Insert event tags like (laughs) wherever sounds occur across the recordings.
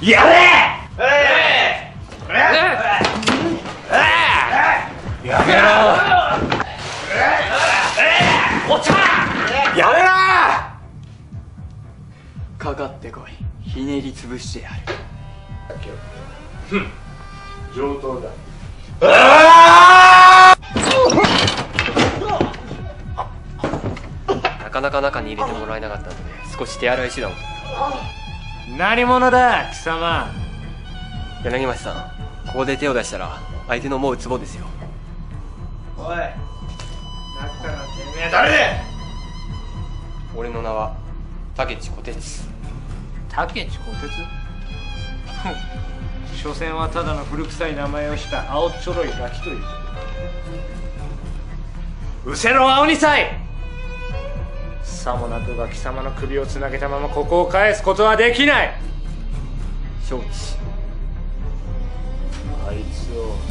やれやめろ！お茶やめろ！かかってこい。ひねり潰してやる。上等だ。なかなか中に入れてもらえなかったので少し手洗い手段を何者だ貴様。柳町さんここで手を出したら相手の思うツボですよ。おいだったらてめえ誰で俺の名は竹地小鉄。竹地小鉄？ふ (laughs) ん所詮はただの古臭い名前をした青っちょろいガキという。失せろ青二歳さもなくば貴様の首をつなげたままここを返すことはできない。承知。あいつを。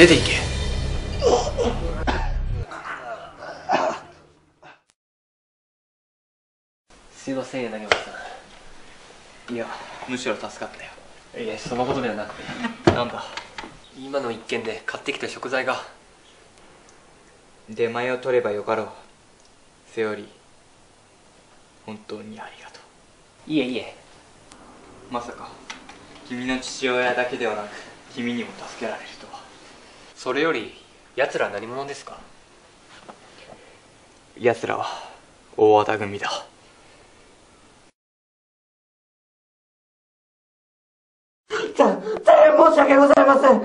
出て行け。すいません柳町さん。いや。むしろ助かったよ。いえそのことではなくて。なんだ？今の一件で買ってきた食材が。出前を取ればよかろう。セオリー本当にありがといえいえ。うまさか君の父親だけではなく君にも助けられると。はそれより奴ら何者ですか？奴らは大和田組だ。大変申し訳ございません。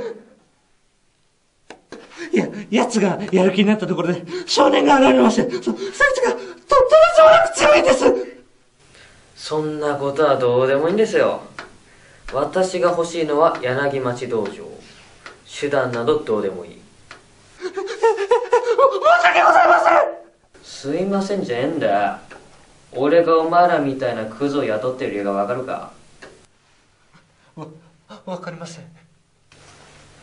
いや、奴がやる気になったところで少年が現れまして、そ、そいつがと、とてつもなく強いんです。そんなことはどうでもいいんですよ。私が欲しいのは柳町道場手段などどうでもいい。申し訳ございません。すいませんじゃええんだよ。俺がお前らみたいなクズを雇ってる理由がわかるか？わ、わかりません。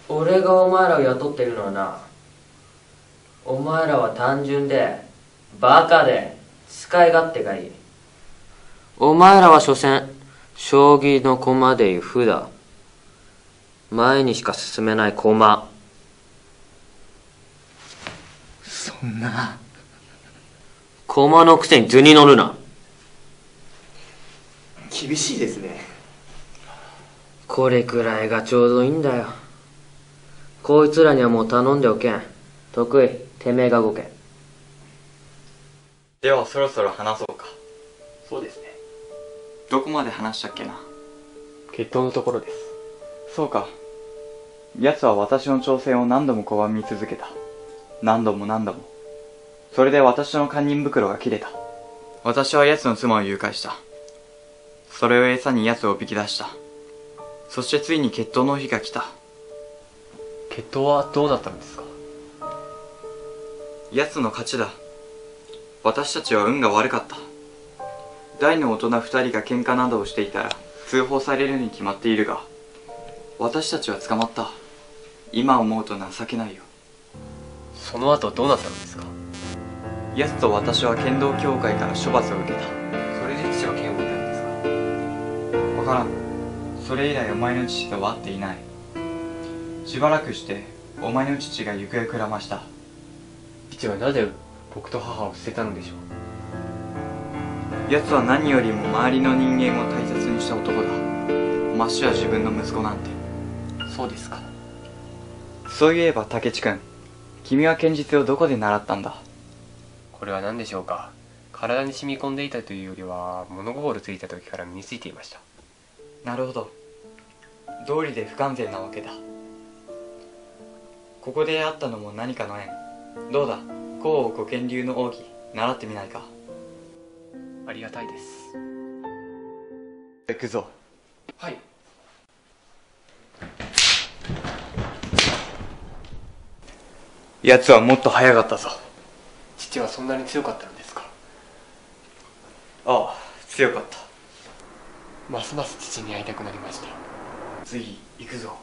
俺がお前らを雇ってるのはなお前らは単純でバカで使い勝手がいい。お前らは所詮将棋の駒でいう歩だ前にしか進めない駒そんな。駒のくせに図に乗るな。厳しいですね。これくらいがちょうどいいんだよ。こいつらにはもう頼んでおけん。得意。てめえが動け。ではそろそろ話そうか。そうですね。どこまで話したっけな。決闘のところです。そうか奴は私の挑戦を何度も拒み続けた。何度も何度も。それで私の堪忍袋が切れた。私は奴の妻を誘拐した。それを餌に奴をおびき出した。そしてついに決闘の日が来た。決闘はどうなったんですか？奴の勝ちだ。私たちは運が悪かった。大の大人二人が喧嘩などをしていたら通報されるに決まっているが私たちは捕まった今思うと情けないよ。その後どうなったのですか？奴と私は剣道協会から処罰を受けた。それで父は剣を置いたんですか？わからん。それ以来お前の父とは会っていない。しばらくしてお前の父が行方をくらました。父はなぜ僕と母を捨てたのでしょう？奴は何よりも周りの人間を大切にした男だ。ましてや自分の息子なんて。そうですかそういえば竹地君。君は剣術をどこで習ったんだ？これは何でしょうか？体に染み込んでいたというよりは物心ついた時から身についていました。なるほど。道理で不完全なわけだ。ここで会ったのも何かの縁。どうだ？古王古剣流の奥義習ってみないか？ありがたいです。行くぞ。はい奴はもっと早かったぞ。父はそんなに強かったのですか？ああ強かった。ますます父に会いたくなりました。次行くぞ。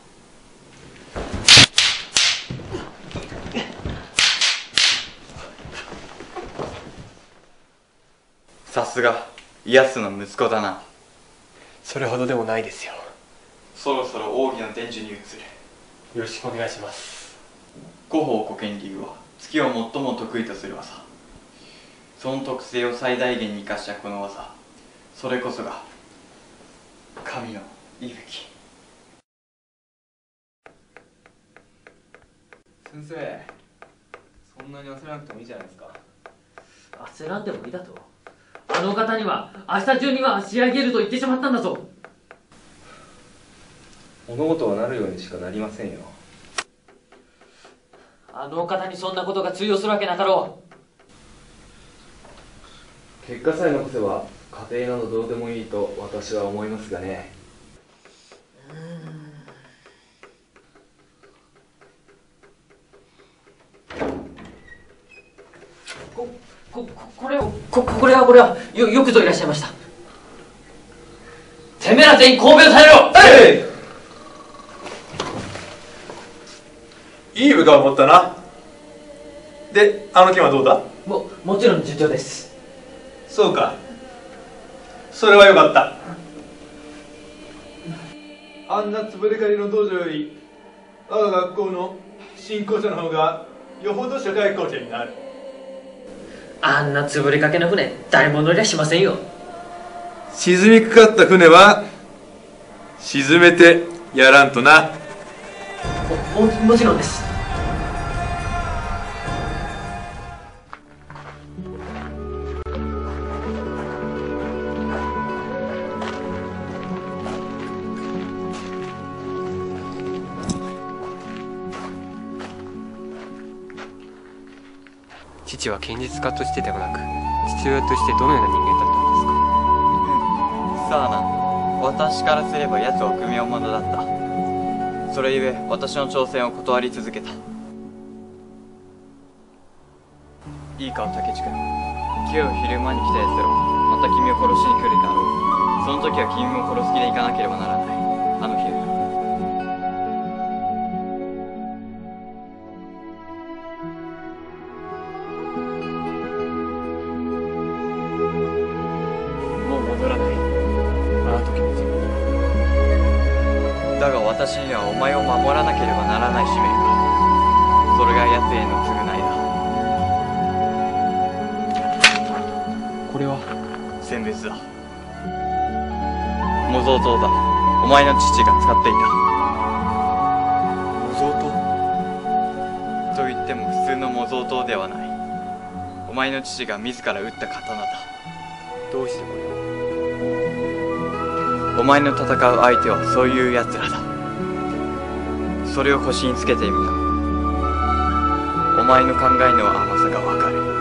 さすがイスの息子だな。それほどでもないですよ。そろそろ奥義の伝授に移る。よろしくお願いします古法古剣流は月を最も得意とする技。その特性を最大限に生かしたこの技。それこそが神の息吹。先生そんなに焦らなくてもいいじゃないですか。焦らんでもいいだと。あの方には明日中には仕上げると言ってしまったんだぞ。物事はなるようにしかなりませんよあの方にそんなことが通用するわけなかろ結果さえ残せば家庭などどうでもいいと私は思いますがね。うここここれをここれはこれはよよくぞいらっしゃいました。てめえら全員神戸をされろ！い！い部下を持ったなであの件はどうだ？ももちろん順調です。そうか。それはよかった。あんな潰れかりの道場より我が学校の新校舎の方がよほど社会貢献になる。あんな潰れかけの船誰も乗りゃしませんよ。沈みかかった船は沈めてやらんとな。もももちろんです父は剣術家としてではなく父親としてどのような人間だったのですか？さあな。私からすれば奴は組み物だった。それゆえ私の挑戦を断り続けた。いいか竹地君。今日昼間に来た奴らはまた君を殺しに来るだろう。その時は君も殺す気でいかなければならない。あの日だが私にはお前を守らなければならない使命がそれが奴への償いだ。これは？選別だ。模造刀だ。お前の父が使っていた。模造刀？と言っても普通の模造刀ではない。お前の父が自ら撃った刀だ。どうしてこれを？お前の戦う相手はそういう奴らだ。それを腰につけてみた。お前の考えの甘さがわかる。